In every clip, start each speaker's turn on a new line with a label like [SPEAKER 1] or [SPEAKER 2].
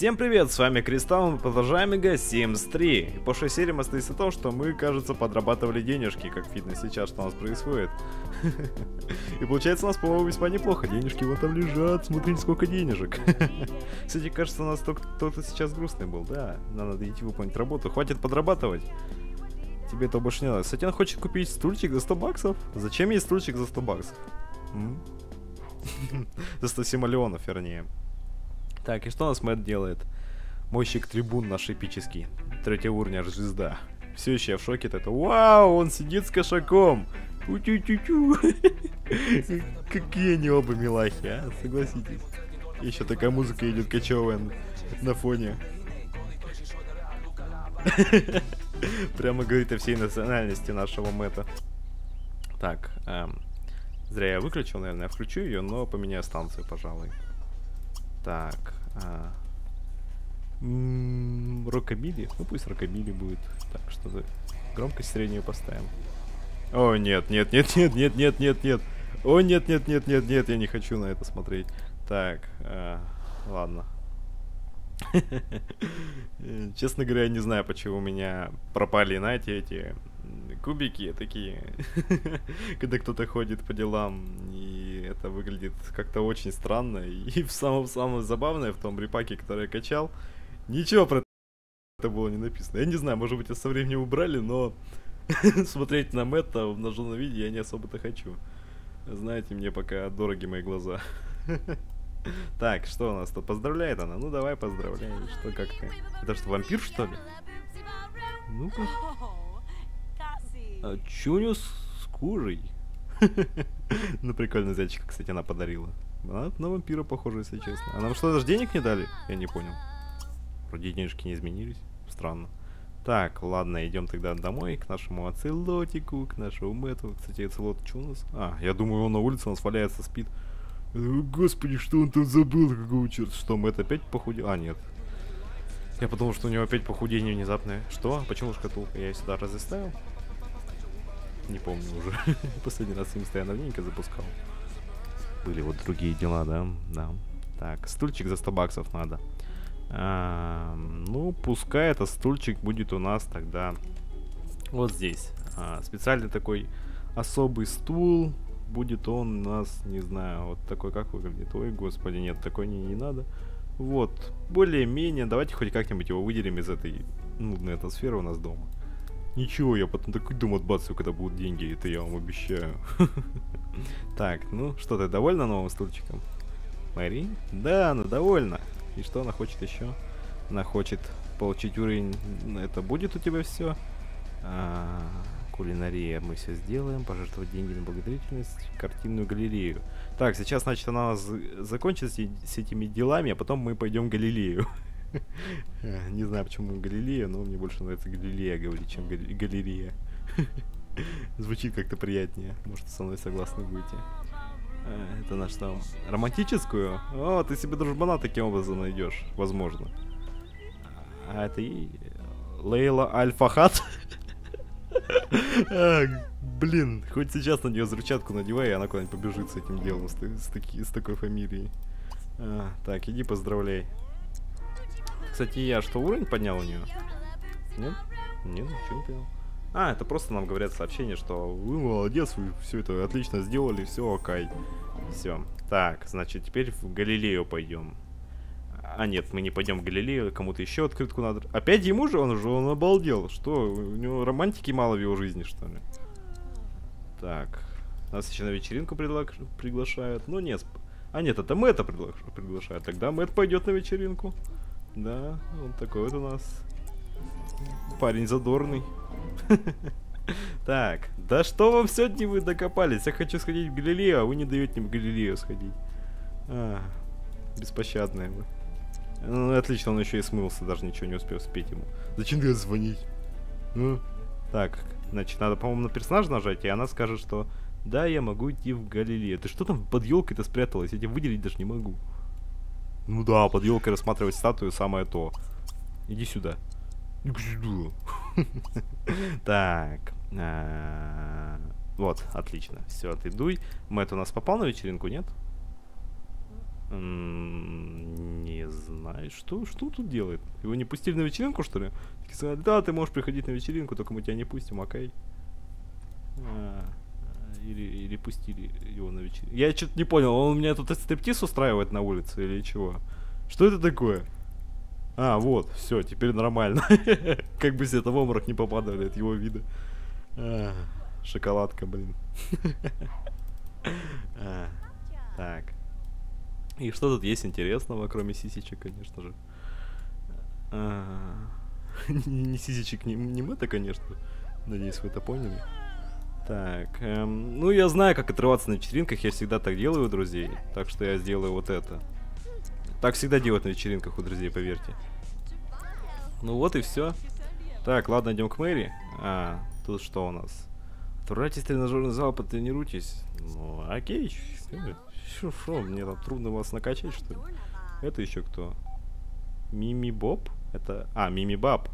[SPEAKER 1] Всем привет, с вами Кристалл, мы продолжаем играть Sims 3. И по 6 сериям остается то, что мы, кажется, подрабатывали денежки, как видно сейчас, что у нас происходит. И получается у нас, по-моему, весьма неплохо. Денежки вот там лежат, смотрите, сколько денежек. Кстати, кажется, у нас кто-то сейчас грустный был, да. Нам надо идти выполнить работу. Хватит подрабатывать. Тебе это больше не надо. Кстати, он хочет купить стульчик за 100 баксов. Зачем ей стульчик за 100 баксов? За 107 миллионов, вернее. Так, и что у нас Мэтт делает? Мойщик трибун наш эпический. Третьего уровня звезда. Все еще я в шоке этого. Вау, он сидит с кошаком. У-тю-тю-тю. Какие они оба милахи, а? Согласитесь. Еще такая музыка идет кочевая на фоне. Прямо говорит о всей национальности нашего Мэтта. Так, эм, зря я выключил, наверное, я включу ее, но поменяю станцию, пожалуй. Так. А... Рокобили? Ну пусть рокобили будет. Так, что-то громкость среднюю поставим. О, нет, нет, нет, нет, нет, нет, нет, нет. О, нет, нет, нет, нет, нет, я не хочу на это смотреть. Так, а, ладно. Честно говоря, я не знаю, почему у меня пропали, знаете, эти кубики такие, когда кто-то ходит по делам, и это выглядит как-то очень странно. И в самом-самом забавное в том репаке, который я качал, ничего про это было не написано. Я не знаю, может быть, это со временем убрали, но смотреть на Мэтта в ножном виде я не особо-то хочу. Знаете, мне пока дороги мои глаза. Так, что у нас тут? Поздравляет она? Ну давай поздравляй. Что как ты? Это что, вампир что ли? Ну-ка. А чё у него с, с кожей? ну, прикольный зайчик, кстати, она подарила. Она на вампира похожа, если честно. А нам что, даже денег не дали? Я не понял. Вроде денежки не изменились. Странно. Так, ладно, идем тогда домой, к нашему оцелотику, к нашему мэту. Кстати, оцелот что у нас? А, я думаю, он на улице, у нас валяется, спит. Господи, что он там забыл, какого черта? Что, Мэтт опять похудел? А, нет. Я подумал, что у него опять похудение внезапное. Что? Почему шкатулка? Я ее сюда разоставил? Не помню уже. Последний раз им я давненько запускал. Были вот другие дела, да? Да. Так, стульчик за 100 баксов надо. А, ну, пускай этот стульчик будет у нас тогда вот здесь. А, специальный такой особый стул. Будет он у нас, не знаю, вот такой как выглядит. Ой, господи, нет, такой не, не надо. Вот, более-менее, давайте хоть как-нибудь его выделим из этой нудной атмосферы у нас дома. Ничего, я потом такой дом отбацаю, когда будут деньги, это я вам обещаю. Так, ну что, ты довольна новым стульчиком? Мэри? Да, она довольна. И что она хочет еще? Она хочет получить уровень... Это будет у тебя все? А, кулинария мы все сделаем. Пожертвовать деньги на благотворительность. Картинную галерею. Так, сейчас, значит, она закончит с, этими делами, а потом мы пойдем в Галилею. Не знаю, почему Галилея, но мне больше нравится Галилея говорить, чем Галерея. Звучит как-то приятнее. Может, со мной согласны будете. А, это наш там романтическую? О, ты себе дружбана таким образом найдешь, возможно. А это и Лейла Альфахат? а, блин, хоть сейчас на нее взрывчатку надевай, и она куда-нибудь побежит с этим делом, с, с, таки, с такой фамилией. А, так, иди поздравляй. Кстати, я что, уровень поднял у нее? Нет? Нет, ничего не понял. А, это просто нам говорят сообщение, что вы молодец, вы все это отлично сделали, все окей. Все. Так, значит, теперь в Галилею пойдем. А нет, мы не пойдем в Галилею, кому-то еще открытку надо. Опять ему же? Он же он обалдел. Что, у него романтики мало в его жизни, что ли? Так. Нас еще на вечеринку пригла... приглашают. Ну нет. А нет, это Мэтта пригла... приглашают. Тогда Мэтт пойдет на вечеринку. Да, он такой вот у нас. Парень задорный. Так, да что вам сегодня вы докопались? Я хочу сходить в Галилею, а вы не даете мне в Галилею сходить. А, беспощадные вы. Ну, отлично, он еще и смылся, даже ничего не успел спеть ему. Зачем тебе звонить? Ну? Так, значит, надо, по-моему, на персонажа нажать, и она скажет, что да, я могу идти в Галилею. Ты что там под елкой-то спряталась? Я тебя выделить даже не могу. Ну да, под елкой рассматривать статую самое то. Иди сюда. Так. А, вот, отлично. Все, ты дуй. Мэтт у нас попал на вечеринку, нет? Не знаю. Что, что тут делает? Его не пустили на вечеринку, что ли? Да, ты можешь приходить на вечеринку, только мы тебя не пустим, окей? Или, или пустили его на вечеринку. Я что-то не понял, он у меня тут стриптиз устраивает на улице или чего? Что это такое? А, вот, все, теперь нормально. как бы все это в обморок не попадали от его вида. А, шоколадка, блин. а, так. И что тут есть интересного, кроме сисичек, конечно же? А, не сисичек, не, не мы-то, конечно. Надеюсь, вы это поняли. Так, эм, ну я знаю, как отрываться на вечеринках, я всегда так делаю у друзей, так что я сделаю вот это. Так всегда делают на вечеринках у друзей, поверьте. Ну вот и все. Так, ладно, идем к Мэри. А, тут что у нас? Отправляйтесь тренажерный зал, потренируйтесь. Ну, окей. Шо, шо, мне там трудно вас накачать, что ли? Это еще кто? Мими Боб? Это... А, Мими Баб.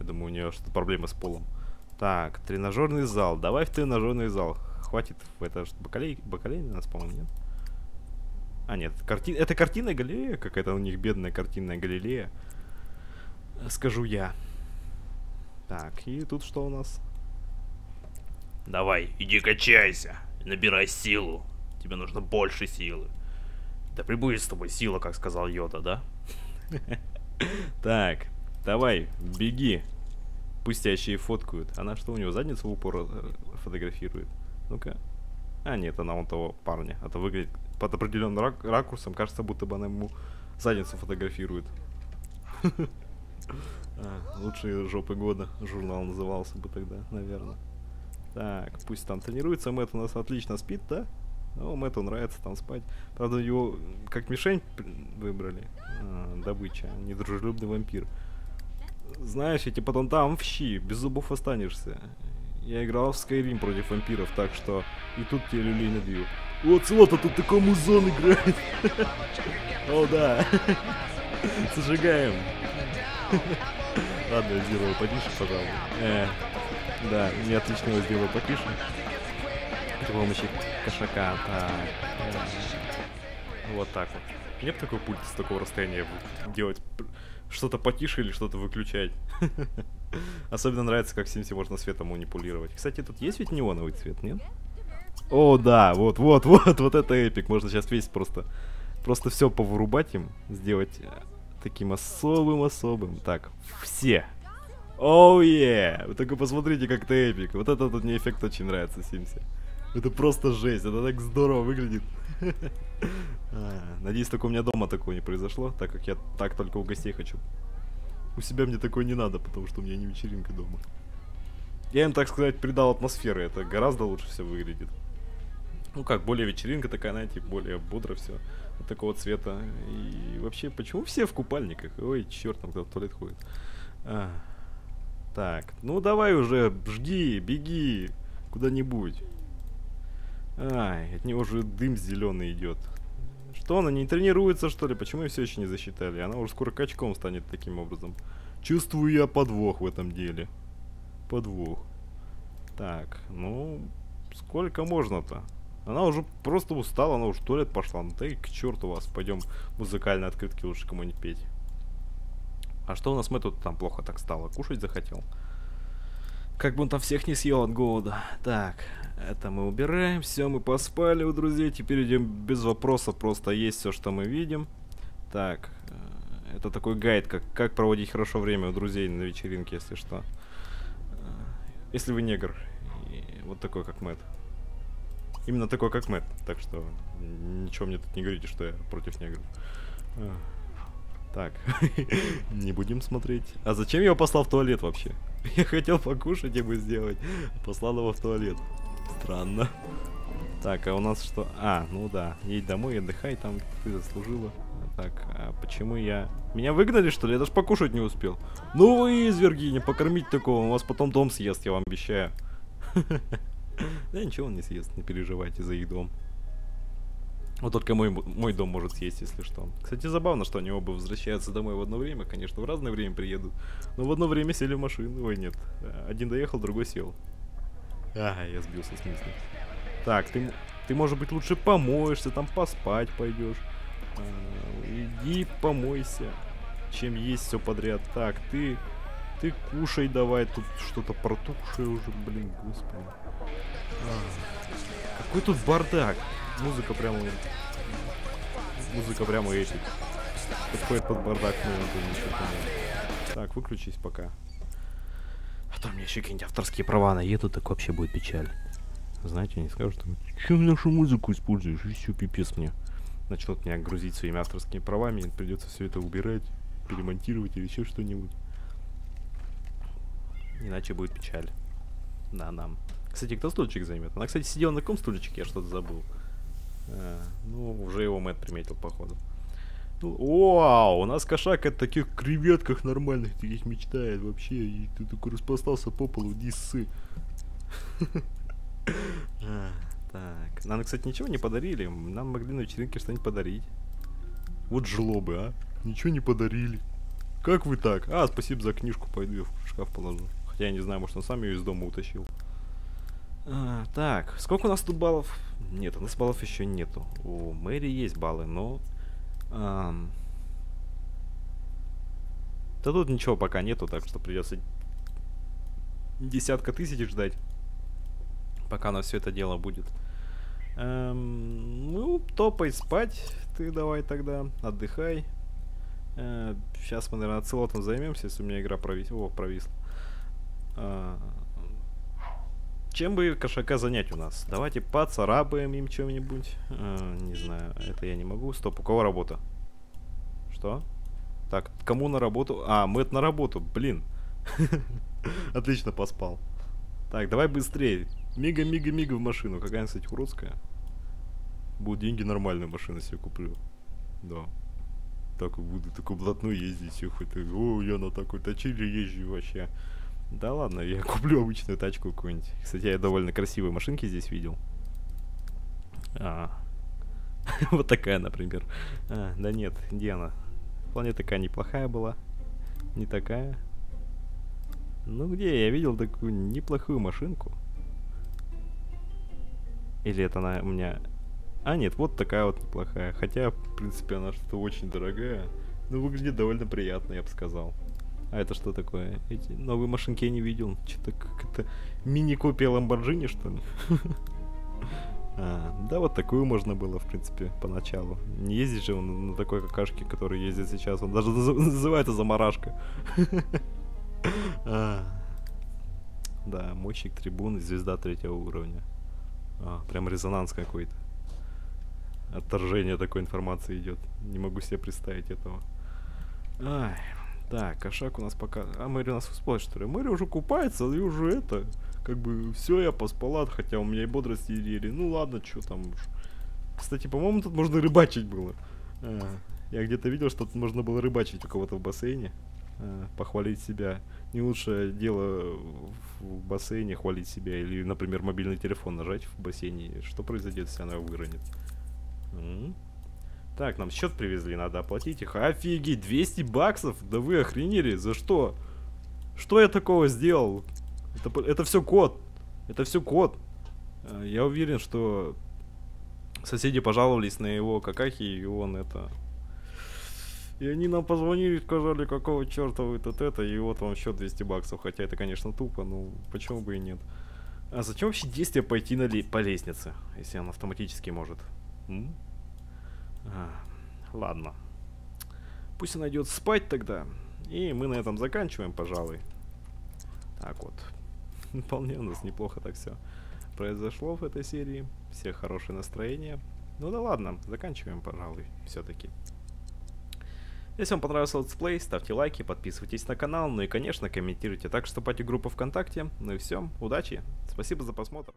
[SPEAKER 1] Я думаю, у нее что-то проблемы с полом. Так, тренажерный зал. Давай в тренажерный зал. Хватит это бакалей, бакалей у нас, по-моему, нет? А, нет, карти... это картинная галерея какая-то у них бедная картинная галерея. Скажу я. Так, и тут что у нас?
[SPEAKER 2] Давай, иди качайся. Набирай силу. Тебе нужно больше силы. Да прибудет с тобой сила, как сказал Йода, да?
[SPEAKER 1] Так, давай, беги пустящие фоткают. Она что, у него задницу в упор э, фотографирует? Ну-ка. А, нет, она он того парня. Это выглядит под определенным рак ракурсом. Кажется, будто бы она ему задницу фотографирует. А, лучшие жопы года журнал назывался бы тогда, наверное. Так, пусть там тренируется. Мэтт у нас отлично спит, да? Ну, Мэтту нравится там спать. Правда, его как мишень выбрали. А, добыча. Недружелюбный вампир. Знаешь, тебе потом там в щи, без зубов останешься. Я играл в Skyrim против вампиров, так что и тут тебе люлей набью. Вот Слота тут такой музон играет. О, да. Зажигаем. Ладно, я сделаю потише, пожалуй. Э, да, я отлично его сделаю потише. При помощи кошака. Так. Вот так вот. Нет такой пульт с такого расстояния делать что-то потише или что-то выключать. Особенно нравится, как Симси можно светом манипулировать. Кстати, тут есть ведь неоновый цвет, нет? О, да, вот, вот, вот, вот это эпик. Можно сейчас весь просто, просто все повырубать им, сделать э, таким особым-особым. Так, все. Оу, oh, yeah. Вы только посмотрите, как это эпик. Вот этот мне эффект очень нравится, Симси. Это просто жесть, это так здорово выглядит. Надеюсь, только у меня дома такого не произошло, так как я так только у гостей хочу. У себя мне такое не надо, потому что у меня не вечеринка дома. Я им, так сказать, придал атмосферы, это гораздо лучше все выглядит. Ну как, более вечеринка такая, знаете, более бодро все. Такого цвета. И вообще, почему все в купальниках? Ой, черт, там кто в туалет ходит. А, так, ну давай уже, жги, беги куда-нибудь. Ай, от него уже дым зеленый идет. Что, она не тренируется, что ли? Почему ее все еще не засчитали? Она уже скоро качком станет таким образом. Чувствую я подвох в этом деле. Подвох. Так, ну, сколько можно-то? Она уже просто устала, она уже в туалет пошла. Ну и к черту вас, пойдем музыкальные открытки лучше кому-нибудь петь. А что у нас мы тут там плохо так стало? Кушать захотел? Как бы он там всех не съел от голода. Так, это мы убираем. Все, мы поспали у друзей. Теперь идем без вопросов. Просто есть все, что мы видим. Так, э, это такой гайд, как, как проводить хорошо время у друзей на вечеринке, если что. Э, если вы негр. И вот такой, как Мэтт. Именно такой, как Мэтт. Так что ничего мне тут не говорите, что я против негров. Э, так, не будем смотреть. А зачем я его послал в туалет вообще? Я хотел покушать ему сделать. Послал его в туалет. Странно. Так, а у нас что? А, ну да. Едь домой, отдыхай, там ты заслужила. Так, а почему я... Меня выгнали, что ли? Я даже покушать не успел. Ну вы, изверги, не покормить такого. Он вас потом дом съест, я вам обещаю. Да ничего он не съест, не переживайте за их дом. Вот только мой, мой дом может съесть, если что. Кстати, забавно, что они оба возвращаются домой в одно время. Конечно, в разное время приедут. Но в одно время сели в машину. Ой, нет. Один доехал, другой сел. А, я сбился с мысли. Так, ты, ты может быть лучше помоешься, там поспать пойдешь. А, иди помойся. Чем есть все подряд. Так, ты... Ты кушай давай, тут что-то протухшее уже, блин, господи. А, какой тут бардак. Музыка прямо... Музыка прямо эпик. Подходит под бардак, тоже ничего не Так, выключись пока. А то мне еще какие-нибудь авторские права наедут, так вообще будет печаль. Знаете, они скажут, чем нашу музыку используешь, и все, пипец мне. Начнут меня грузить своими авторскими правами, придется все это убирать, перемонтировать или еще что-нибудь. Иначе будет печаль. Да, нам. Кстати, кто стульчик займет? Она, кстати, сидела на каком стульчике, я что-то забыл. А, ну, уже его Мэтт приметил, походу. Ну, вау, у нас кошак от таких креветках нормальных таких мечтает вообще. И ты такой распластался по полу, иди ссы. А, так, нам, кстати, ничего не подарили. Нам могли на вечеринке что-нибудь подарить. Вот жлобы, а. Ничего не подарили. Как вы так? А, спасибо за книжку, пойду ее в шкаф положу. Хотя я не знаю, может он сам ее из дома утащил. А, так, сколько у нас тут баллов? Нет, у нас баллов еще нету. У Мэри есть баллы, но... Ам... Да тут ничего пока нету, так что придется десятка тысяч ждать, пока на все это дело будет. Эм, ну, топай спать, ты давай тогда, отдыхай. Э, сейчас мы, наверное, целотом займемся, если у меня игра провис... О, провисла. Э, чем бы кошака занять у нас? Давайте поцарапаем им чем-нибудь. Э, не знаю, это я не могу. Стоп, у кого работа? Что? Так, кому на работу? А, Мэтт на работу, блин. Отлично поспал. Так, давай быстрее. Мига-мига-мига в машину. Какая-нибудь, кстати, уродская. Будут деньги, нормальную машину себе куплю. Да. Так буду такой блатной ездить, все хоть. О, я на такой тачиле езжу вообще. Да ладно, я куплю обычную тачку какую-нибудь. Кстати, я довольно красивые машинки здесь видел. А. вот такая, например. А, да нет, где она? Вполне такая неплохая была. Не такая. Ну где? Я видел такую неплохую машинку. Или это она у меня... А нет, вот такая вот неплохая. Хотя, в принципе, она что-то очень дорогая. Но выглядит довольно приятно, я бы сказал. А это что такое? Эти новые машинки я не видел. Что-то как это мини-копия Ламборджини, что ли? А, да, вот такую можно было, в принципе, поначалу. Не ездить же он на такой какашке, который ездит сейчас. Он даже называется заморашка. а, да, мощник трибуны, звезда третьего уровня. А, прям резонанс какой-то. Отторжение такой информации идет. Не могу себе представить этого. Ай, так, кошак у нас пока... А Мэри у нас спала, что ли? Мэри уже купается, и уже это... Как бы, все, я поспала, хотя у меня и бодрости еле. Ну ладно, что там уж. Кстати, по-моему, тут можно рыбачить было. А, я где-то видел, что тут можно было рыбачить у кого-то в бассейне. А, похвалить себя. Не лучшее дело в бассейне хвалить себя. Или, например, мобильный телефон нажать в бассейне. Что произойдет, если она его выронит? Так, нам счет привезли, надо оплатить их. Офигеть, 200 баксов? Да вы охренели, за что? Что я такого сделал? Это, это все код. Это все код. А, я уверен, что соседи пожаловались на его какахи, и он это... И они нам позвонили, сказали, какого черта вы тут это, и вот вам счет 200 баксов. Хотя это, конечно, тупо, но почему бы и нет. А зачем вообще действие пойти на ли по лестнице, если он автоматически может? М? А, ладно. Пусть он идет спать тогда. И мы на этом заканчиваем, пожалуй. Так вот. Вполне у нас неплохо так все произошло в этой серии. Всех хорошее настроение. Ну да ладно, заканчиваем, пожалуй, все-таки. Если вам понравился летсплей, ставьте лайки, подписывайтесь на канал, ну и, конечно, комментируйте так, что в группу ВКонтакте. Ну и все, удачи, спасибо за просмотр.